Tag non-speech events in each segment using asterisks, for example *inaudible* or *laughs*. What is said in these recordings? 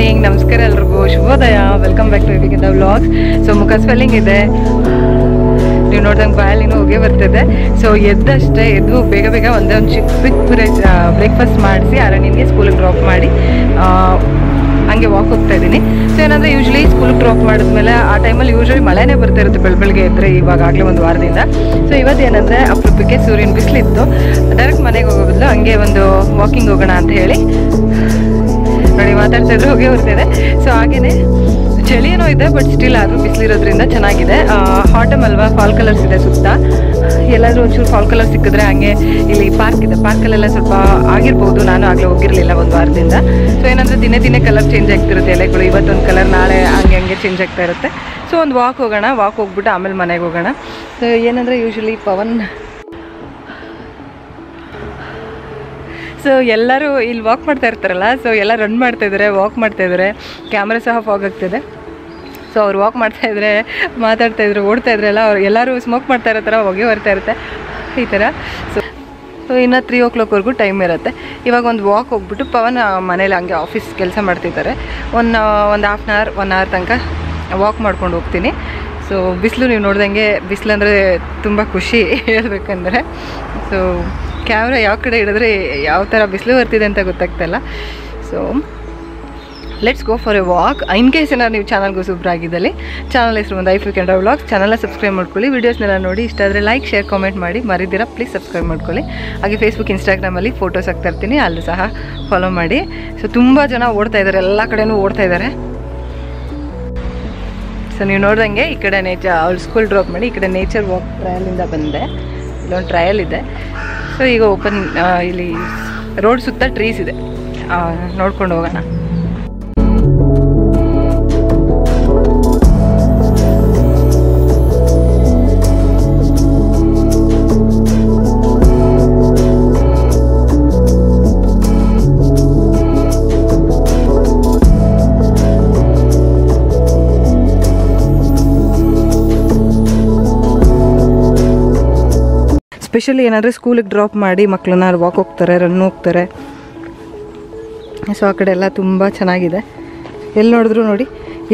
Morning ನಮಸ್ಕಾರ ಎಲ್ರಿಗೂ. ಶುಭೋದಯ. ವೆಲ್ಕಮ್ ಬ್ಯಾಕ್ ಟು ವಿಕಿಂದ ವ್ಲಾಗ್ಸ್ ಸೊ ಮುಖ ಸ್ವೆಲ್ಲಿಂಗ್ ಇದೆ. ನೀವು ನೋಡ್ದಂಗೆ ಬಾಯಲ್ಲಿನೂ ಹೋಗೇ ಬರ್ತಿದೆ. ಸೊ ಎದ್ದಷ್ಟೇ ಎದ್ದು ಬೇಗ ಬೇಗ ಒಂದೇ ಒಂದು ಚಿಕ್ಕ ಕ್ವಿಕ್ ಬ್ರೇಕ್ಫಾಸ್ಟ್ ಮಾಡಿಸಿ ಅರಣ್ಯನಿಗೆ ಸ್ಕೂಲಿಗೆ ಡ್ರಾಪ್ ಮಾಡಿ ಹಂಗೆ ವಾಕ್ ಹೋಗ್ತಾ ಇದ್ದೀನಿ. ಸೊ ಏನಂದರೆ ಯೂಶ್ವಲಿ ಸ್ಕೂಲಿಗೆ ಡ್ರಾಪ್ ಮಾಡಿದ್ಮೇಲೆ ಆ ಟೈಮಲ್ಲಿ ಯೂಶ್ವಲಿ ಮಳೆನೇ ಬರ್ತಾ ಇರುತ್ತೆ ಬೆಳ ಬೆಳಗ್ಗೆ ಇದ್ದರೆ ಒಂದು ವಾರದಿಂದ. ಸೊ ಇವತ್ತು ಏನಂದರೆ ಅಪ್ರೂಪಕ್ಕೆ ಸೂರ್ಯನ ಬಿಸಿಲಿತ್ತು. ಡೈರೆಕ್ಟ್ ಮನೆಗೆ ಹೋಗೋ ಬದಲು ಹಂಗೆ ಒಂದು ವಾಕಿಂಗ್ ಹೋಗೋಣ ಅಂತ ಹೇಳಿ. ನೋಡಿ ಮಾತಾಡ್ತಾ ಇದ್ರೆ ಹೋಗಿ ಹೋಗ್ತೇನೆ. ಸೊ ಹಾಗೇನೆ ಚಳಿ ಏನೋ ಇದೆ ಬಟ್ ಸ್ಟಿಲ್ ಅದು ಬಿಸಿಲಿರೋದ್ರಿಂದ ಚೆನ್ನಾಗಿದೆ. ಹಾಟಮ್ ಅಲ್ವಾ ಫಾಲ್ ಕಲರ್ಸ್ ಇದೆ ಸುತ್ತ. ಎಲ್ಲಾದರೂ ಒಂಚೂರು ಫಾಲ್ ಕಲರ್ ಸಿಕ್ಕಿದ್ರೆ ಹಂಗೆ ಇಲ್ಲಿ ಪಾರ್ಕ್ ಇದೆ. ಪಾರ್ಕಲ್ಲೆಲ್ಲ ಸ್ವಲ್ಪ ಆಗಿರ್ಬೋದು, ನಾನು ಆಗಲೇ ಹೋಗಿರಲಿಲ್ಲ ಒಂದು ವಾರದಿಂದ. ಸೊ ಏನಂದರೆ ದಿನೇ ದಿನೇ ಕಲರ್ ಚೇಂಜ್ ಆಗ್ತಿರುತ್ತೆ ಎಲೆಗಳು. ಇವತ್ತೊಂದು ಕಲರ್ ನಾಳೆ ಹಂಗೆ ಹಂಗೆ ಚೇಂಜ್ ಆಗ್ತಾ ಇರುತ್ತೆ. ಸೊ ಒಂದು ವಾಕ್ ಹೋಗೋಣ. ವಾಕ್ ಹೋಗ್ಬಿಟ್ಟು ಆಮೇಲೆ ಮನೆಗೆ ಹೋಗೋಣ. ಸೊ ಏನಂದರೆ ಯೂಶ್ವಲಿ ಪವನ್ ಸೊ ಎಲ್ಲರೂ ಇಲ್ಲಿ ವಾಕ್ ಮಾಡ್ತಾ ಇರ್ತಾರಲ್ಲ ಸೊ ಎಲ್ಲ ರನ್ ಮಾಡ್ತಾ ಇದ್ದಾರೆ ವಾಕ್ ಮಾಡ್ತಾ ಇದ್ದಾರೆ ಕ್ಯಾಮ್ರಾ ಸಹ ಫಾಗ್ ಆಗ್ತಿದೆ. ಸೊ ಅವ್ರು ವಾಕ್ ಮಾಡ್ತಾ ಇದ್ರೆ, ಮಾತಾಡ್ತಾ ಇದ್ರು, ಓಡ್ತಾ ಇದ್ರಲ್ಲ ಅವ್ರು ಎಲ್ಲರೂ ಸ್ಮೋಕ್ ಮಾಡ್ತಾ ಇರೋ ಥರ ಹೊಗೆ ಬರ್ತಾ ಇರುತ್ತೆ. ಈ ಥರ. ಸೊ ಸೊ ಇನ್ನು ತ್ರೀ ಓ ಕ್ಲಾಕ್ವರೆಗೂ ಟೈಮ್ ಇರುತ್ತೆ. ಇವಾಗ ಒಂದು ವಾಕ್ ಹೋಗ್ಬಿಟ್ಟು ಪವನ್ ಮನೇಲಿ ಹಂಗೆ ಆಫೀಸ್ ಕೆಲಸ ಮಾಡ್ತಿದ್ದಾರೆ. ಒನ್ ಒಂದು half an hour one hour ತನಕ ವಾಕ್ ಮಾಡ್ಕೊಂಡು ಹೋಗ್ತೀನಿ. ಸೊ ಬಿಸಿಲು ನೀವು ನೋಡ್ದಂಗೆ, ಬಿಸಿಲು ಅಂದರೆ ತುಂಬ ಖುಷಿ ಹೇಳ್ಬೇಕಂದ್ರೆ. ಸೊ ಕ್ಯಾಮ್ರಾ ಯಾವ ಕಡೆ ಹಿಡಿದ್ರೆ ಯಾವ ಥರ ಬಿಸಿಲು ಬರ್ತಿದೆ ಅಂತ ಗೊತ್ತಾಗ್ತಾಯಿಲ್ಲ so let's go for a walk in case ಏನಾದ್ರು ನೀವು ಚಾನಲ್ಗೂ ಆಗಿದ್ದಲ್ಲಿ ಚಾನಲ್ ಹೆಸರು ಒಂದು ಐಫ್ ಕ್ಯಾಂಡ್ರಾ ವ್ಲಾಗ್ಸ್ ಚಾನಲ್ನ ಸಬ್ಸ್ಕ್ರೈಬ್ ಮಾಡ್ಕೊಳ್ಳಿ. ವೀಡಿಯೋಸ್ನೆಲ್ಲ ನೋಡಿ, ಇಷ್ಟ ಆದರೆ ಲೈಕ್ ಶೇರ್ ಕಾಮೆಂಟ್ ಮಾಡಿ. ಮರಿದಿರ ಪ್ಲೀಸ್ ಸಬ್ಸ್ಕ್ರೈಬ್ ಮಾಡ್ಕೊಳ್ಳಿ. ಹಾಗೆ ಫೇಸ್ಬುಕ್ ಇನ್ಸ್ಟಾಗ್ರಾಮಲ್ಲಿ ಫೋಟೋಸ್ ಹಾಕ್ತಾ ಇರ್ತೀನಿ. ಅಲ್ಲೂ ಸಹ ಫಾಲೋ ಮಾಡಿ. ಸೊ ತುಂಬ ಜನ ಓಡ್ತಾ ಇದ್ದಾರೆ. ಎಲ್ಲ ಕಡೆಯೂ ಓಡ್ತಾ ಇದ್ದಾರೆ. ಸೊ ನೀವು ನೋಡ್ದಂಗೆ ಈ ಕಡೆ ನೇಚರ್ ಅವ್ಳು ಸ್ಕೂಲ್ ಡ್ರಾಪ್ ಮಾಡಿ ಈ ಕಡೆ ನೇಚರ್ ವಾಕ್ ಟ್ರಯಲಿಂದ ಬಂದೆ. ಇಲ್ಲೊಂದು ಟ್ರಯಲ್ ಇದೆ. ಸೊ ಈಗ ಓಪನ್ ಇಲ್ಲಿ ರೋಡ್ ಸುತ್ತ ಟ್ರೀಸ್ ಇದೆ. ನೋಡ್ಕೊಂಡು ಹೋಗೋಣ. ಸ್ಪೆಷಲಿ ಏನಾದರೂ ಸ್ಕೂಲಿಗೆ ಡ್ರಾಪ್ ಮಾಡಿ ಮಕ್ಕಳನ್ನ ವಾಕ್ ಹೋಗ್ತಾರೆ ರನ್ ಹೋಗ್ತಾರೆ. ಸೊ ಆ ಕಡೆ ಎಲ್ಲ ತುಂಬ ಚೆನ್ನಾಗಿದೆ. ಎಲ್ಲಿ ನೋಡಿದ್ರು ನೋಡಿ,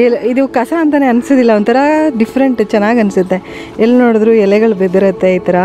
ಎಲ್, ಇದು ಕಸ ಅಂತಲೇ ಅನಿಸೋದಿಲ್ಲ, ಒಂಥರ ಡಿಫ್ರೆಂಟ್ ಚೆನ್ನಾಗಿ ಅನಿಸುತ್ತೆ. ಎಲ್ಲಿ ನೋಡಿದ್ರು ಎಲೆಗಳು ಬೆದಿರುತ್ತೆ ಈ ಥರ.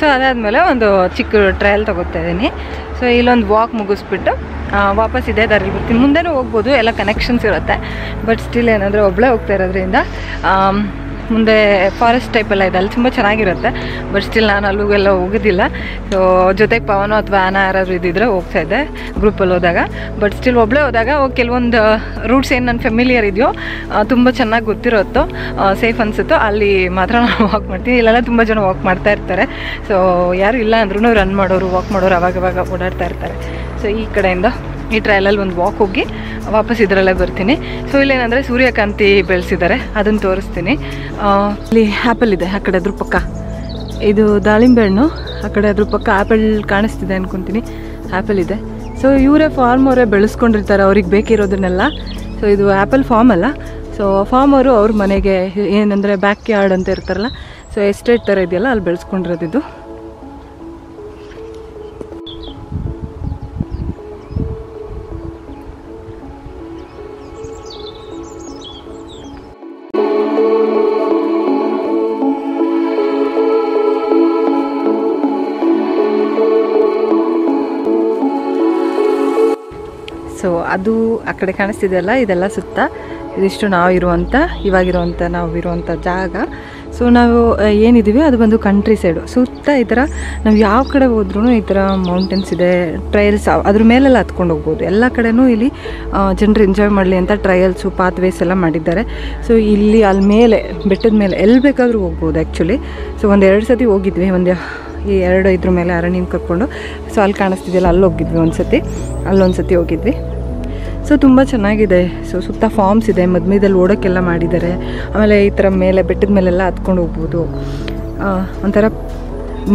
ಸೊ ಅದಾದಮೇಲೆ ಒಂದು ಚಿಕ್ಕ ಟ್ರಯಲ್ ತಗೋತಾ ಇದ್ದೀನಿ. ಸೊ ಇಲ್ಲೊಂದು ವಾಕ್ ಮುಗಿಸ್ಬಿಟ್ಟು ವಾಪಸ್ ಇದೇ ದಾರಿಲಿ ಬರ್ತೀನಿ. ಮುಂದೆನೂ ಹೋಗ್ಬೋದು, ಎಲ್ಲ ಕನೆಕ್ಷನ್ಸ್ ಇರುತ್ತೆ. ಬಟ್ ಸ್ಟಿಲ್ ಏನಂದರೆ ಒಬ್ಬಳೇ ಹೋಗ್ತಾ ಇರೋದ್ರಿಂದ ಮುಂದೆ ಫಾರೆಸ್ಟ್ ಟೈಪ್ ಎಲ್ಲ ಇದೆ. ಅಲ್ಲಿ ತುಂಬ ಚೆನ್ನಾಗಿರುತ್ತೆ. ಬಟ್ ಸ್ಟಿಲ್ ನಾನು ಅಲ್ಲಿಗೆಲ್ಲ ಹೋಗೋದಿಲ್ಲ. ಸೊ ಜೊತೆಗೆ ಪವನ ಅಥವಾ ಆನ ಯಾರಾದರೂ ಇದ್ದಿದ್ರೆ ಹೋಗ್ತಾ ಇದ್ದೆ ಗ್ರೂಪಲ್ಲಿ ಹೋದಾಗ. ಬಟ್ ಸ್ಟಿಲ್ ಒಬ್ಬಳೇ ಹೋದಾಗ ಕೆಲವೊಂದು ರೂಟ್ಸ್ ಏನು ನನ್ನ ಫೆಮಿಲಿಯರ್ ಇದೆಯೋ ತುಂಬ ಚೆನ್ನಾಗಿ ಗೊತ್ತಿರುತ್ತೋ ಸೇಫ್ ಅನಿಸುತ್ತೋ, ಅಲ್ಲಿ ಮಾತ್ರ ನಾನು *laughs* ವಾಕ್ ಮಾಡ್ತೀನಿ. ಇಲ್ಲೆಲ್ಲ ತುಂಬ ಜನ ವಾಕ್ ಮಾಡ್ತಾ ಇರ್ತಾರೆ. ಸೊ ಯಾರು ಇಲ್ಲ ಅಂದ್ರೂ ರನ್ ಮಾಡೋರು ವಾಕ್ ಮಾಡೋರು ಅವಾಗವಾಗ ಅವಾಗ ಓಡಾಡ್ತಾ ಇರ್ತಾರೆ. ಸೊ ಈ ಕಡೆಯಿಂದ ಈ ಟ್ರಯಲಲ್ಲಿ ಒಂದು ವಾಕ್ ಹೋಗಿ ವಾಪಸ್ ಇದರಲ್ಲೇ ಬರ್ತೀನಿ. ಸೊ ಇಲ್ಲೇನಂದರೆ ಸೂರ್ಯಕಾಂತಿ ಬೆಳೆಸಿದ್ದಾರೆ ಅದನ್ನು ತೋರಿಸ್ತೀನಿ. ಇಲ್ಲಿ ಆ್ಯಪಲ್ ಇದೆ, ಆ ಕಡೆ ಅದ್ರ ಪಕ್ಕ. ಇದು ದಾಳಿಂಬೆ ಹಣ್ಣು ಆ ಕಡೆ ಅದ್ರ ಪಕ್ಕ ಆ್ಯಪಲ್ ಕಾಣಿಸ್ತಿದೆ ಅಂದ್ಕೊತೀನಿ ಆ್ಯಪಲ್ ಇದೆ. ಸೊ ಇವರೇ ಫಾರ್ಮ್ ಅವರೇ ಬೆಳೆಸ್ಕೊಂಡಿರ್ತಾರೆ, ಅವ್ರಿಗೆ ಬೇಕಿರೋದನ್ನೆಲ್ಲ. ಸೊ ಇದು ಆ್ಯಪಲ್ ಫಾರ್ಮ್ ಅಲ್ಲ. ಸೊ ಫಾರ್ಮ್ ಅವರು ಅವ್ರ ಮನೆಗೆ, ಏನಂದರೆ ಬ್ಯಾಕ್ ಯಾರ್ಡ್ ಅಂತ ಇರ್ತಾರಲ್ಲ ಸೊ ಎಸ್ಟೇಟ್ ಥರ ಇದೆಯಲ್ಲ, ಅಲ್ಲಿ ಬೆಳೆಸ್ಕೊಂಡಿರೋದಿದ್ದು ಅದು ಆ ಕಡೆ ಕಾಣಿಸ್ತಿದೆಯಲ್ಲ? ಇದೆಲ್ಲ ಸುತ್ತ ಇದಿಷ್ಟು ನಾವು ಇರುವಂಥ ಇವಾಗಿರುವಂಥ ನಾವು ಇರುವಂಥ ಜಾಗ. ಸೊ ನಾವು ಏನಿದ್ದೀವಿ ಅದು ಬಂದು ಕಂಟ್ರಿ ಸೈಡು ಸುತ್ತ ಈ ಥರ ನಾವು ಯಾವ ಕಡೆ ಹೋದ್ರೂ ಈ ಥರ ಮೌಂಟೇನ್ಸ್ ಇದೆ ಟ್ರಯಲ್ಸ್ ಅದ್ರ ಮೇಲೆಲ್ಲ ಹತ್ಕೊಂಡು ಹೋಗ್ಬೋದು. ಎಲ್ಲ ಕಡೆನೂ ಇಲ್ಲಿ ಜನರು ಎಂಜಾಯ್ ಮಾಡಲಿ ಅಂತ ಟ್ರಯಲ್ಸು ಪಾತ್ವೇಸ್ ಎಲ್ಲ ಮಾಡಿದ್ದಾರೆ. ಸೊ ಇಲ್ಲಿ ಅಲ್ಲಿ ಮೇಲೆ, ಬೆಟ್ಟದ ಮೇಲೆ ಎಲ್ಲಿ ಬೇಕಾದರೂ ಹೋಗ್ಬೋದು ಆ್ಯಕ್ಚುಲಿ ಸೊ ಒಂದು ಎರಡು ಸತಿ ಹೋಗಿದ್ವಿ. ಒಂದು, ಈ ಎರಡು ಇದ್ರ ಮೇಲೆ ಅರಣ್ಯನ ಕರ್ಕೊಂಡು. ಸೊ ಅಲ್ಲಿ ಕಾಣಿಸ್ತಿದೆಯಲ್ಲ, ಅಲ್ಲಿ ಹೋಗಿದ್ವಿ ಒಂದು ಸತಿ ಅಲ್ಲೊಂದು ಸತಿ ಹೋಗಿದ್ವಿ. ಸೊ ತುಂಬ ಚೆನ್ನಾಗಿದೆ. ಸೊ ಸುತ್ತ ಫಾರ್ಮ್ಸ್ ಇದೆ. ಮದ್ಮೇದಲ್ಲಿ ಓಡೋಕ್ಕೆಲ್ಲ ಮಾಡಿದ್ದಾರೆ. ಆಮೇಲೆ ಈ ಥರ ಮೇಲೆ, ಬೆಟ್ಟದ ಮೇಲೆಲ್ಲ ಹತ್ಕೊಂಡು ಹೋಗ್ಬೋದು. ಒಂಥರ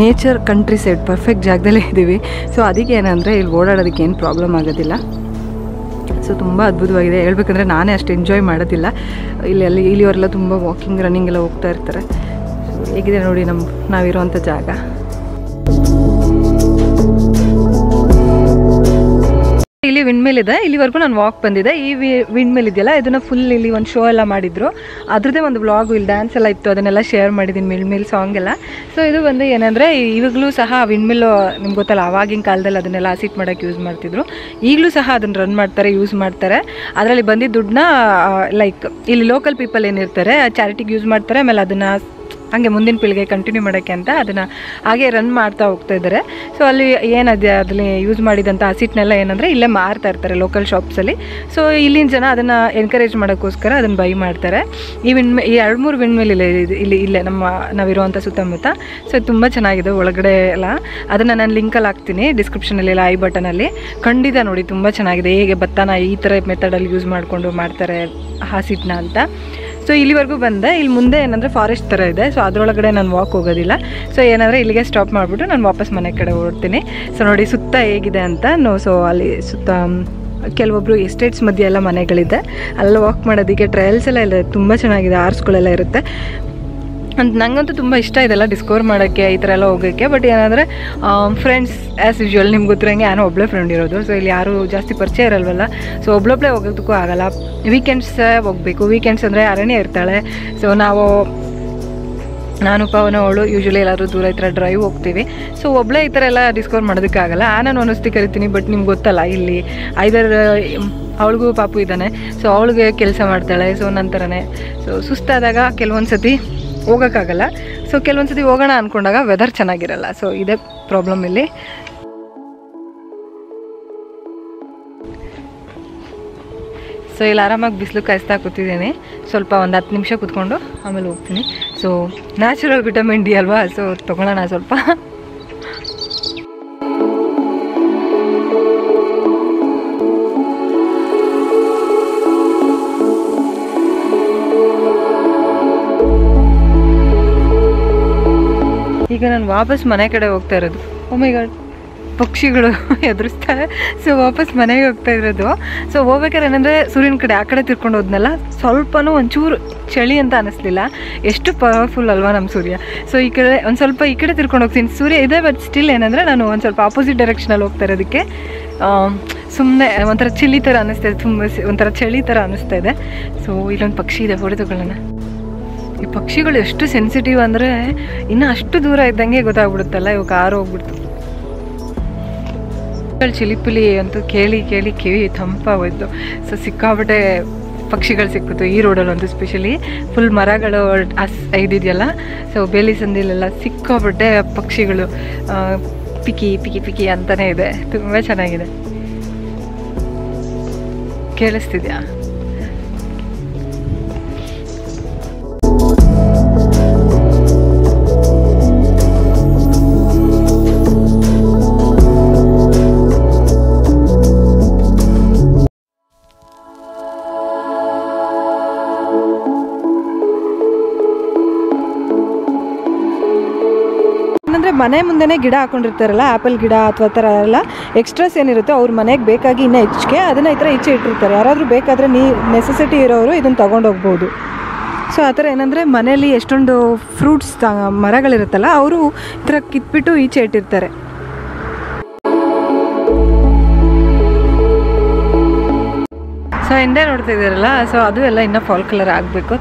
ನೇಚರ್ ಕಂಟ್ರಿ ಸೈಡ್ ಪರ್ಫೆಕ್ಟ್ ಜಾಗದಲ್ಲೇ ಇದ್ದೀವಿ ಸೊ ಅದಕ್ಕೆ ಏನಂದರೆ, ಇಲ್ಲಿ ಓಡಾಡೋದಕ್ಕೆ ಏನು ಪ್ರಾಬ್ಲಮ್ ಆಗೋದಿಲ್ಲ. ಸೊ ತುಂಬ ಅದ್ಭುತವಾಗಿದೆ. ಹೇಳ್ಬೇಕಂದ್ರೆ ನಾನೇ ಅಷ್ಟು ಎಂಜಾಯ್ ಮಾಡೋದಿಲ್ಲ. ಇಲ್ಲಿ ಅಲ್ಲಿ ಇಲ್ಲಿಯವರೆಲ್ಲ ತುಂಬ ವಾಕಿಂಗ್ ರನ್ನಿಂಗ್ ಎಲ್ಲ ಹೋಗ್ತಾ ಇರ್ತಾರೆ. ಸೊ ಹೇಗಿದೆ ನೋಡಿ ನಮ್ಮ ನಾವಿರುವಂಥ ಜಾಗ. ವಿಂಡ್ ಮಿಲ್ ಇದೆ. ಇಲ್ಲಿವರೆಗೂ ನಾನು ವಾಕ್ ಬಂದಿದೆ ಈ ವಿಂಡ್ ಮಿಲ್ ಇದೆಯಲ್ಲ, ಇದನ್ನ ಫುಲ್ ಇಲ್ಲಿ ಒಂದು ಶೋ ಎಲ್ಲ ಮಾಡಿದ್ರು. ಅದ್ರದ್ದೇ ಒಂದು ವ್ಲಾಗು ಇಲ್ಲಿ ಡ್ಯಾನ್ಸ್ ಎಲ್ಲ ಇತ್ತು. ಅದನ್ನೆಲ್ಲ ಶೇರ್ ಮಾಡಿದ್ದೀನಿ ಮಿಲ್ ಮಿಲ್ ಸಾಂಗ್ ಎಲ್ಲ. ಸೊ ಇದು ಬಂದು ಏನಂದರೆ, ಇವಾಗಲೂ ಸಹ ವಿಂಡ್ ಮಿಲ್ ನಿಮ್ಗೆ ಗೊತ್ತಲ್ಲ, ಆವಾಗಿನ ಕಾಲದಲ್ಲಿ ಅದನ್ನೆಲ್ಲ ಹಸಿಟ್ ಮಾಡೋಕೆ ಯೂಸ್ ಮಾಡ್ತಿದ್ರು. ಈಗಲೂ ಸಹ ಅದನ್ನು ರನ್ ಮಾಡ್ತಾರೆ ಯೂಸ್ ಮಾಡ್ತಾರೆ. ಅದರಲ್ಲಿ ಬಂದಿದ್ದ ದುಡ್ಡನ್ನ ಲೈಕ್ ಇಲ್ಲಿ ಲೋಕಲ್ ಪೀಪಲ್ ಏನಿರ್ತಾರೆ ಚಾರಿಟಿಗೆ ಯೂಸ್ ಮಾಡ್ತಾರೆ. ಆಮೇಲೆ ಅದನ್ನು ಹಾಗೆ ಮುಂದಿನ ಪೀಳಿಗೆ ಕಂಟಿನ್ಯೂ ಮಾಡೋಕ್ಕೆ ಅಂತ ಅದನ್ನು ಹಾಗೆ ರನ್ ಮಾಡ್ತಾ ಹೋಗ್ತಾ ಇದ್ದಾರೆ. ಸೊ ಅಲ್ಲಿ ಏನಿದೆ ಅದರಲ್ಲಿ ಯೂಸ್ ಮಾಡಿದಂಥ ಹಸಿಟ್ನೆಲ್ಲ ಏನಂದರೆ ಇಲ್ಲೇ ಮಾರ್ತಾ ಇರ್ತಾರೆ ಲೋಕಲ್ ಶಾಪ್ಸಲ್ಲಿ ಸೊ ಇಲ್ಲಿನ ಜನ ಅದನ್ನು ಎನ್ಕರೇಜ್ ಮಾಡೋಕ್ಕೋಸ್ಕರ ಅದನ್ನು ಬೈ ಮಾಡ್ತಾರೆ. ಈ ವಿಣ್ಮೆ ಈ ಎರಡು ಮೂರು ಇಲ್ಲ ಇಲ್ಲಿ ಇಲ್ಲಿ ಇಲ್ಲೇ ನಮ್ಮ ನಾವಿರುವಂಥ ಸುತ್ತಮುತ್ತ. ಸೊ ತುಂಬ ಚೆನ್ನಾಗಿದೆ ಒಳಗಡೆ ಎಲ್ಲ. ಅದನ್ನು ನಾನು ಲಿಂಕಲ್ಲಿ ಹಾಕ್ತೀನಿ ಡಿಸ್ಕ್ರಿಪ್ಷನಲ್ಲಿ ಎಲ್ಲ ಐ ಬಟನಲ್ಲಿ ಖಂಡಿತ ನೋಡಿ, ತುಂಬ ಚೆನ್ನಾಗಿದೆ. ಹೇಗೆ ಭತ್ತನ ಈ ಥರ ಮೆಥಡಲ್ಲಿ ಯೂಸ್ ಮಾಡಿಕೊಂಡು ಮಾಡ್ತಾರೆ ಹಾಸಿಟ್ನ ಅಂತ. ಸೊ ಇಲ್ಲಿವರೆಗೂ ಬಂದೆ. ಇಲ್ಲಿ ಮುಂದೆ ಏನಂದರೆ ಫಾರೆಸ್ಟ್ ಥರ ಇದೆ. ಸೊ ಅದರೊಳಗಡೆ ನಾನು ವಾಕ್ ಹೋಗೋದಿಲ್ಲ. ಸೊ ಏನಂದರೆ ಇಲ್ಲಿಗೆ ಸ್ಟಾಪ್ ಮಾಡಿಬಿಟ್ಟು ನಾನು ವಾಪಸ್ ಮನೆ ಕಡೆ ಓಡ್ತೀನಿ. ಸೊ ನೋಡಿ ಸುತ್ತ ಹೇಗಿದೆ ಅಂತ. ನೋ ಸೊ ಅಲ್ಲಿ ಸುತ್ತ ಕೆಲವೊಬ್ಬರು ಎಸ್ಟೇಟ್ಸ್ ಮಧ್ಯೆ ಎಲ್ಲ ಮನೆಗಳಿದೆ. ಅಲ್ಲ ವಾಕ್ ಮಾಡೋದಕ್ಕೆ ಟ್ರಯಲ್ಸ್ ಎಲ್ಲ ಇಲ್ಲ ತುಂಬ ಚೆನ್ನಾಗಿದೆ. ಆರ್ಸ್ಗಳೆಲ್ಲ ಇರುತ್ತೆ. ಅಂತ ನಂಗಂತೂ ತುಂಬ ಇಷ್ಟ ಇದೆಲ್ಲ ಡಿಸ್ಕವರ್ ಮಾಡೋಕ್ಕೆ, ಈ ಥರ ಎಲ್ಲ ಹೋಗೋಕ್ಕೆ. ಬಟ್ ಏನಂದರೆ ಫ್ರೆಂಡ್ಸ್ ಆ್ಯಸ್ ಯೂಶ್ವಲ್ ನಿಮ್ಗೆ ಗೊತ್ತಿರೋಂಗೆ ನಾನು ಒಬ್ಬಳೇ ಫ್ರೆಂಡ್ ಇರೋದು. ಸೊ ಇಲ್ಲಿ ಯಾರೂ ಜಾಸ್ತಿ ಪರಿಚಯ ಇರಲ್ವಲ್ಲ. ಸೊ ಒಬ್ಳೊಬ್ಳೆ ಹೋಗೋದಕ್ಕೂ ಆಗಲ್ಲ. ವೀಕೆಂಡ್ಸ್ ಹೋಗಬೇಕು. ವೀಕೆಂಡ್ಸ್ ಅಂದರೆ ಅರಣ್ಯ ಇರ್ತಾಳೆ. ಸೊ ನಾವು, ನಾನು, ಪವನ, ಅವಳು ಯೂಶ್ವಲಿ ಎಲ್ಲರೂ ದೂರ ಈ ಥರ ಡ್ರೈವ್ ಹೋಗ್ತೀವಿ. ಸೊ ಒಬ್ಬಳೇ ಈ ಥರ ಎಲ್ಲ ಡಿಸ್ಕವರ್ ಮಾಡೋದಕ್ಕಾಗಲ್ಲ ನಾನು ಅನಿಸ್ತಿ ಕರಿತೀನಿ ಬಟ್ ನಿಮ್ಗೆ ಗೊತ್ತಲ್ಲ, ಇಲ್ಲಿ ಐದರ್ ಅವಳಿಗೂ ಪಾಪು ಇದ್ದಾನೆ. ಸೊ ಅವಳಿಗೆ ಕೆಲಸ ಮಾಡ್ತಾಳೆ. ಸೊ ನಂತರನೇ. ಸೊ ಸುಸ್ತಾದಾಗ ಕೆಲವೊಂದು ಸತಿ ಹೋಗೋಕ್ಕಾಗಲ್ಲ. ಸೊ ಕೆಲವೊಂದು ಸತಿ ಹೋಗೋಣ ಅಂದ್ಕೊಂಡಾಗ ವೆದರ್ ಚೆನ್ನಾಗಿರಲ್ಲ. ಸೊ ಇದೇ ಪ್ರಾಬ್ಲಮ್ ಇಲ್ಲಿ. ಸೊ ಇಲ್ಲಿ ಆರಾಮಾಗಿ ಬಿಸಿಲು ಕಾಯಿಸ್ತಾ ಕೂತಿದ್ದೀನಿ. ಸ್ವಲ್ಪ ಒಂದು ಹತ್ತು ನಿಮಿಷ ಕೂತ್ಕೊಂಡು ಆಮೇಲೆ ಹೋಗ್ತೀನಿ. ಸೊ ನ್ಯಾಚುರಲ್ ವಿಟಮಿನ್ ಡಿ ಅಲ್ವಾ? ಸೊ ತೊಗೊಳ್ಳೋಣ ಸ್ವಲ್ಪ. ಈಗ ನಾನು ವಾಪಸ್ ಮನೆ ಕಡೆ ಹೋಗ್ತಾ ಇರೋದು. ಒಮ್ಮೆಗಳು ಪಕ್ಷಿಗಳು *laughs* ಎದುರಿಸ್ತಾರೆ. ಸೊ ವಾಪಸ್ ಮನೆಗೆ ಹೋಗ್ತಾ ಇರೋದು. ಸೊ ಹೋಗ್ಬೇಕಾದ್ರೆ ಏನಂದರೆ ಸೂರ್ಯನ ಕಡೆ ಆ ಕಡೆ ತಿರ್ಕೊಂಡು ಹೋದ್ನಲ್ಲ, ಸ್ವಲ್ಪನೂ ಒಂಚೂರು ಚಳಿ ಅಂತ ಅನ್ನಿಸ್ಲಿಲ್ಲ ಎಷ್ಟು ಪವರ್ಫುಲ್ ಅಲ್ವಾ ನಮ್ಮ ಸೂರ್ಯ. ಸೊ ಈ ಕಡೆ ಒಂದು ಸ್ವಲ್ಪ ಈ ಕಡೆ ತಿರ್ಕೊಂಡು ಹೋಗ್ತೀನಿ. ಸೂರ್ಯ ಇದೆ ಬಟ್ ಸ್ಟಿಲ್ ಏನಂದರೆ ನಾನು ಒಂದು ಸ್ವಲ್ಪ ಆಪೋಸಿಟ್ ಡೈರೆಕ್ಷನಲ್ಲಿ ಹೋಗ್ತಾ ಇರೋದಕ್ಕೆ ಸುಮ್ಮನೆ ಒಂಥರ ಚಿಲ್ಲಿ ಥರ ಅನ್ನಿಸ್ತಾ ಇದೆ, ತುಂಬ ಒಂಥರ ಚಳಿ ಥರ ಅನ್ನಿಸ್ತಾ ಇದೆ. ಸೊ ಇಲ್ಲೊಂದು ಪಕ್ಷಿ ಇದೆ ಹೊಡೆದುಗಳನ್ನ ಈ ಪಕ್ಷಿಗಳು ಎಷ್ಟು ಸೆನ್ಸಿಟಿವ್ ಅಂದರೆ ಇನ್ನು ಅಷ್ಟು ದೂರ ಇದ್ದಂಗೆ ಗೊತ್ತಾಗ್ಬಿಡುತ್ತಲ್ಲ, ಇವಾಗ ಆರು ಹೋಗ್ಬಿಡ್ತು. ಚಿಲಿಪಿಲಿ ಅಂತೂ ಕೇಳಿ ಕೇಳಿ ಕಿವಿ ತಂಪಾಗೋಯ್ತು ಸೊ ಸಿಕ್ಕಾಬಿಟ್ಟೆ ಪಕ್ಷಿಗಳು ಸಿಕ್ಕಿತು ಈ ರೋಡಲ್ಲಿ ಒಂದು ಸ್ಪೆಷಲಿ ಫುಲ್ ಮರಗಳು ಅಸ್ ಇದೆಯಲ್ಲ ಸೊ ಬೇಲಿ ಸಂದಿಲೆಲ್ಲ ಸಿಕ್ಕಾಬಿಟ್ಟೆ ಪಕ್ಷಿಗಳು ಪಿಕಿ ಪಿಕಿ ಪಿಕಿ ಅಂತಲೇ ಇದೆ. ತುಂಬ ಚೆನ್ನಾಗಿದೆ. ಕೇಳಿಸ್ತಿದ್ಯಾ? ಮನೆ ಮುಂದೆನೇ ಗಿಡ ಹಾಕೊಂಡಿರ್ತಾರಲ್ಲ ಆ್ಯಪಲ್ ಗಿಡ ಅಥವಾ ಥರ ಎಲ್ಲ ಎಕ್ಸ್ಟ್ರಾಸ್ ಏನಿರುತ್ತೆ ಅವ್ರ ಮನೆಗೆ ಬೇಕಾಗಿ ಇನ್ನೂ ಹೆಚ್ಚಿಗೆ ಅದನ್ನು ಈ ಥರ ಈಚೆ ಇಟ್ಟಿರ್ತಾರೆ. ಯಾರಾದರೂ ಬೇಕಾದರೆ ನೀ ನೆಸೆಸಿಟಿ ಇರೋರು ಇದನ್ನು ತೊಗೊಂಡೋಗ್ಬೋದು. ಸೊ ಆ ಥರ ಏನಂದರೆ ಮನೆಯಲ್ಲಿ ಎಷ್ಟೊಂದು ಫ್ರೂಟ್ಸ್ ಮರಗಳಿರುತ್ತಲ್ಲ, ಅವರು ಈ ಥರ ಕಿತ್ಬಿಟ್ಟು ಈಚೆ ಇಟ್ಟಿರ್ತಾರೆ. ಸೊ ಹಿಂದೆ ನೋಡ್ತಾ ಇದ್ದೀರಲ್ಲ ಸೊ ಅದು ಎಲ್ಲ ಇನ್ನೂ ಫಾಲ್ ಕಲರ್ ಆಗಬೇಕು.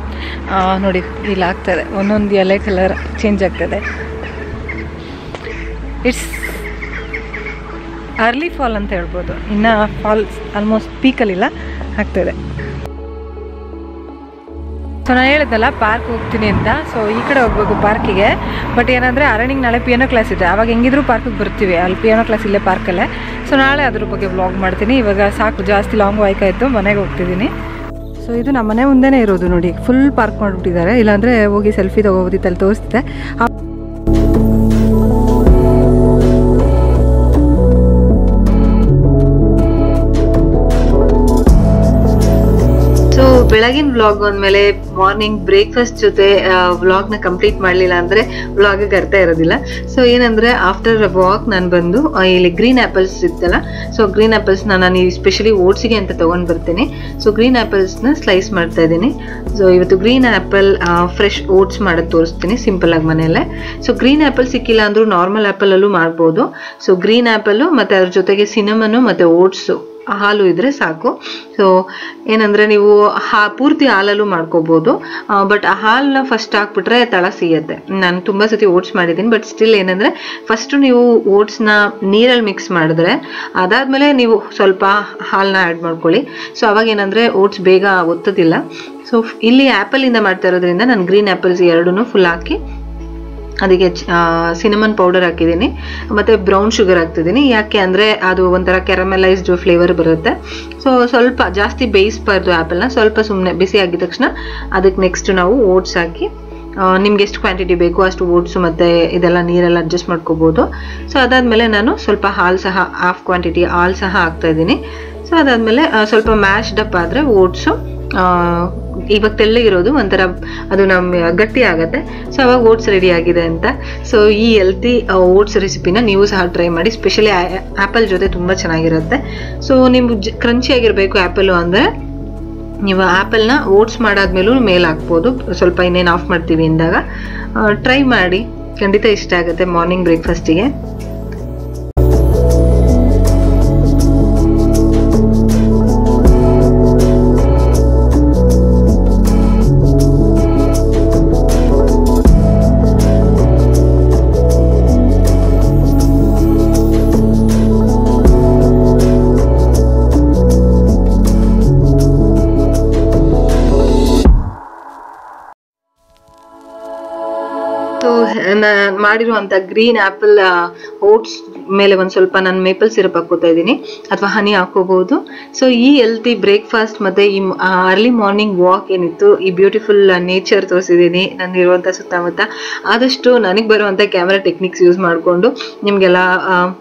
ನೋಡಿ ಇಲ್ಲಿ ಆಗ್ತದೆ ಒಂದೊಂದು ಎಲೆ ಕಲರ್ ಚೇಂಜ್ ಆಗ್ತದೆ ಇಟ್ಸ್ ಅರ್ಲಿ ಫಾಲ್ ಅಂತ ಹೇಳ್ಬೋದು. ಇನ್ನು ಫಾಲ್ ಆಲ್ಮೋಸ್ಟ್ ಪೀಕಲ್ಲಿಲ್ಲ ಆಗ್ತದೆ ಸೊ ನಾನು ಹೇಳಿದ್ದಲ್ಲ ಪಾರ್ಕ್ ಹೋಗ್ತೀನಿ ಅಂತ. ಸೊ ಈ ಕಡೆ ಹೋಗ್ಬೇಕು ಪಾರ್ಕಿಗೆ ಬಟ್ ಏನಂದರೆ ಅರಣಿಂಗ್ ನಾಳೆ ಪಿಯಾನೋ ಕ್ಲಾಸ್ ಇದೆ. ಅವಾಗ ಹೆಂಗಿದ್ರು ಪಾರ್ಕಿಗೆ ಬರ್ತೀವಿ. ಅಲ್ಲಿ ಪಿಯಾನೋ ಕ್ಲಾಸ್ ಇಲ್ಲೇ ಪಾರ್ಕಲ್ಲೇ ಸೊ ನಾಳೆ ಅದ್ರ ಬಗ್ಗೆ ವ್ಲಾಗ್ ಮಾಡ್ತೀನಿ. ಇವಾಗ ಸಾಕು, ಜಾಸ್ತಿ ಲಾಂಗ್ ಆಯ್ಕಾಯ್ತು ಮನೆಗೆ ಹೋಗ್ತಿದ್ದೀನಿ. ಸೊ ಇದು ನಮ್ಮ ಮನೆ ಮುಂದೆನೇ ಇರೋದು ನೋಡಿ. ಫುಲ್ ಪಾರ್ಕ್ ಮಾಡಿಬಿಟ್ಟಿದ್ದಾರೆ. ಇಲ್ಲಾಂದರೆ ಹೋಗಿ ಸೆಲ್ಫಿ ತೊಗೋಬೋದಿತ್ತು ಅಲ್ಲಿ ತೋರಿಸ್ತಿದ್ದೆ ಬೆಳಗಿನ ವ್ಲಾಗ್ ಅಂದಮೇಲೆ ಮಾರ್ನಿಂಗ್ ಬ್ರೇಕ್ಫಾಸ್ಟ್ ಜೊತೆ ವ್ಲಾಗ್ನ ಕಂಪ್ಲೀಟ್ ಮಾಡಲಿಲ್ಲ ಅಂದರೆ ವ್ಲಾಗಿಗೆ ಅರ್ಥ ಇರೋದಿಲ್ಲ. ಸೊ ಏನಂದರೆ ಆಫ್ಟರ್ ವಾಕ್ ನಾನು ಬಂದು ಇಲ್ಲಿ ಗ್ರೀನ್ ಆ್ಯಪಲ್ಸ್ ಇತ್ತಲ್ಲ ಸೊ ಗ್ರೀನ್ ಆ್ಯಪಲ್ಸ್ನ ನಾನು ಸ್ಪೆಷಲಿ ಓಟ್ಸಿಗೆ ಅಂತ ತಗೊಂಡ್ ಬರ್ತೀನಿ. ಸೊ ಗ್ರೀನ್ ಆ್ಯಪಲ್ಸ್ನ ಸ್ಲೈಸ್ ಮಾಡ್ತಾ ಇದ್ದೀನಿ. ಸೊ ಇವತ್ತು ಗ್ರೀನ್ ಆ್ಯಪಲ್ ಫ್ರೆಶ್ ಓಟ್ಸ್ ಮಾಡೋದು ತೋರಿಸ್ತೀನಿ ಸಿಂಪಲ್ ಆಗಿ ಮನೆಯಲ್ಲೇ. ಸೊ ಗ್ರೀನ್ ಆ್ಯಪಲ್ ಸಿಕ್ಕಿಲ್ಲ ಅಂದರೂ ನಾರ್ಮಲ್ ಅಲ್ಲೂ ಮಾಡ್ಬೋದು ಸೊ ಗ್ರೀನ್ ಆ್ಯಪಲ್ಲು ಮತ್ತು ಅದ್ರ ಜೊತೆಗೆ ಸಿನಮನು ಮತ್ತು ಓಟ್ಸು ಹಾಲು ಇದ್ರೆ ಸಾಕು. ಸೊ ಏನಂದ್ರೆ ನೀವು ಹಾ, ಪೂರ್ತಿ ಹಾಲಲ್ಲೂ ಮಾಡ್ಕೋಬಹುದು ಬಟ್ ಆ ಹಾಲನ್ನ ಫಸ್ಟ್ ಹಾಕ್ಬಿಟ್ರೆ ತಳ ಸಿಗುತ್ತೆ ನಾನು ತುಂಬಾ ಸತಿ ಓಟ್ಸ್ ಮಾಡಿದ್ದೀನಿ ಬಟ್ ಸ್ಟಿಲ್ ಏನಂದ್ರೆ ಫಸ್ಟ್ ನೀವು ಓಟ್ಸ್ನ ನೀರಲ್ಲಿ ಮಿಕ್ಸ್ ಮಾಡಿದ್ರೆ ಅದಾದ್ಮೇಲೆ ನೀವು ಸ್ವಲ್ಪ ಹಾಲನ್ನ ಆ್ಯಡ್ ಮಾಡ್ಕೊಳ್ಳಿ. ಸೊ ಅವಾಗ ಏನಂದ್ರೆ ಓಟ್ಸ್ ಬೇಗ ಒತ್ತದಿಲ್ಲ. ಸೊ ಇಲ್ಲಿ ಆ್ಯಪಲ್ ಇಂದ ಮಾಡ್ತಾ ಇರೋದ್ರಿಂದ ನಾನು ಗ್ರೀನ್ ಆ್ಯಪಲ್ಸ್ ಎರಡೂ ಫುಲ್ ಹಾಕಿ ಅದಕ್ಕೆ ಸಿನಮನ್ ಪೌಡರ್ ಹಾಕಿದ್ದೀನಿ. ಮತ್ತು ಬ್ರೌನ್ ಶುಗರ್ ಹಾಕ್ತಿದ್ದೀನಿ. ಯಾಕೆ ಅಂದರೆ ಅದು ಒಂಥರ ಕ್ಯಾರಮಲೈಸ್ಡ್ ಫ್ಲೇವರ್ ಬರುತ್ತೆ. ಸೊ ಸ್ವಲ್ಪ ಜಾಸ್ತಿ ಬೇಯಿಸ್ಬಾರ್ದು ಆ್ಯಪಲ್ನ ಸ್ವಲ್ಪ ಸುಮ್ಮನೆ ಬಿಸಿ ಆಗಿದ ತಕ್ಷಣ ಅದಕ್ಕೆ ನೆಕ್ಸ್ಟ್ ನಾವು ಓಟ್ಸ್ ಹಾಕಿ ನಿಮ್ಗೆ ಎಷ್ಟು ಕ್ವಾಂಟಿಟಿ ಬೇಕು ಅಷ್ಟು ಓಟ್ಸು ಮತ್ತು ಇದೆಲ್ಲ ನೀರೆಲ್ಲ ಅಡ್ಜಸ್ಟ್ ಮಾಡ್ಕೋಬೋದು. ಸೊ ಅದಾದಮೇಲೆ ನಾನು ಸ್ವಲ್ಪ ಹಾಲು ಸಹ ಹಾಫ್ ಕ್ವಾಂಟಿಟಿ ಹಾಲು ಸಹ ಹಾಕ್ತಾಯಿದ್ದೀನಿ ಸೊ ಅದಾದಮೇಲೆ ಸ್ವಲ್ಪ ಮ್ಯಾಶ್ಡಪ್ ಆದರೆ ಓಟ್ಸು ಇವಾಗ ತೆಳ್ಳಗಿರೋದು ಒಂಥರ ಅದು ನಮ್ಮ ಗಟ್ಟಿ ಆಗುತ್ತೆ. ಸೊ ಅವಾಗ ಓಟ್ಸ್ ರೆಡಿ ಆಗಿದೆ ಅಂತ. ಸೊ ಈ ಹೆಲ್ತಿ ಓಟ್ಸ್ ರೆಸಿಪಿನ ನೀವು ಸಹ ಟ್ರೈ ಮಾಡಿ. ಸ್ಪೆಷಲಿ ಆ್ಯಪಲ್ ಜೊತೆ ತುಂಬ ಚೆನ್ನಾಗಿರುತ್ತೆ. ಸೊ ನಿಮ್ಗೆ ಕ್ರಂಚಿ ಆಗಿರಬೇಕು ಆ್ಯಪಲು ಅಂದರೆ, ನೀವು ಆ್ಯಪಲ್ನ ಓಟ್ಸ್ ಮಾಡಾದ್ಮೇಲೂ ಮೇಲೆ ಹಾಕ್ಬೋದು. ಸ್ವಲ್ಪ ಇನ್ನೇನು ಆಫ್ ಮಾಡ್ತೀವಿ ಅಂದಾಗ. ಟ್ರೈ ಮಾಡಿ. ಖಂಡಿತ ಇಷ್ಟ ಆಗುತ್ತೆ ಮಾರ್ನಿಂಗ್ ಬ್ರೇಕ್ಫಾಸ್ಟಿಗೆ ಸೊ ನಾನು ಮಾಡಿರುವಂಥ ಗ್ರೀನ್ ಆ್ಯಪಲ್ ಓಟ್ಸ್ ಮೇಲೆ ಒಂದು ಸ್ವಲ್ಪ ನಾನು ಮೇಪಲ್ ಸಿರಪ್ ಹಾಕೋತಾ ಇದ್ದೀನಿ. ಅಥವಾ ಹನಿ ಹಾಕೋಬಹುದು ಸೊ ಈ ಹೆಲ್ತಿ ಬ್ರೇಕ್ಫಾಸ್ಟ್ ಮತ್ತು ಈ ಅರ್ಲಿ ಮಾರ್ನಿಂಗ್ ವಾಕ್ ಏನಿತ್ತು, ಈ ಬ್ಯೂಟಿಫುಲ್ ನೇಚರ್ ತೋರಿಸಿದ್ದೀನಿ ನನ್ನಿರುವಂಥ ಸುತ್ತಮುತ್ತ. ಆದಷ್ಟು ನನಗೆ ಬರುವಂಥ ಕ್ಯಾಮ್ರಾ ಟೆಕ್ನಿಕ್ಸ್ ಯೂಸ್ ಮಾಡಿಕೊಂಡು ನಿಮಗೆಲ್ಲ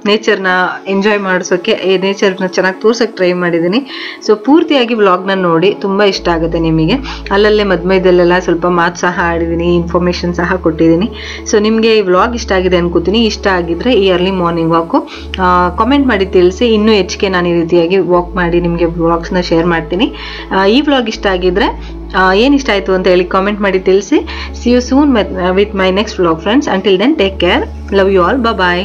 ನೇಚರ್ನ ಎಂಜಾಯ್ ಮಾಡಿಸೋಕ್ಕೆ ಈ ನೇಚರ್ನ ಚೆನ್ನಾಗಿ ತೋರ್ಸೋಕ್ಕೆ ಟ್ರೈ ಮಾಡಿದ್ದೀನಿ. ಸೊ ಪೂರ್ತಿಯಾಗಿ ವ್ಲಾಗ್ನ ನೋಡಿ ತುಂಬ ಇಷ್ಟ ಆಗುತ್ತೆ ನಿಮಗೆ. ಅಲ್ಲಲ್ಲೇ ಮಧ್ಯದಲ್ಲೆಲ್ಲ ಸ್ವಲ್ಪ ಮಾತು ಸಹ ಆಡಿದ್ದೀನಿ ಇನ್ಫಾರ್ಮೇಷನ್ ಸಹ ಕೊಟ್ಟಿದ್ದೀನಿ ಸೊ ನಿಮಗೆ ಈ ವ್ಲಾಗ್ ಇಷ್ಟ ಆಗಿದೆ ಅನ್ಕೋತೀನಿ. ಇಷ್ಟ ಆಗಿದ್ರೆ ಈ ಅರ್ಲಿ ಮಾರ್ನಿಂಗ್ ವಾಕು ಕಾಮೆಂಟ್ ಮಾಡಿ ತಿಳಿಸಿ. ಇನ್ನೂ ಹೆಚ್ಚಿಗೆ ನಾನು ಈ ರೀತಿಯಾಗಿ ವಾಕ್ ಮಾಡಿ ನಿಮಗೆ ವ್ಲಾಗ್ಸ್ನ ಶೇರ್ ಮಾಡ್ತೀನಿ. ಈ ವ್ಲಾಗ್ ಇಷ್ಟ ಆಗಿದ್ರೆ ಏನು ಇಷ್ಟ ಆಯಿತು ಅಂತ ಹೇಳಿ ಕಾಮೆಂಟ್ ಮಾಡಿ ತಿಳಿಸಿ. See you soon with my next vlog friends until then take care love you all bye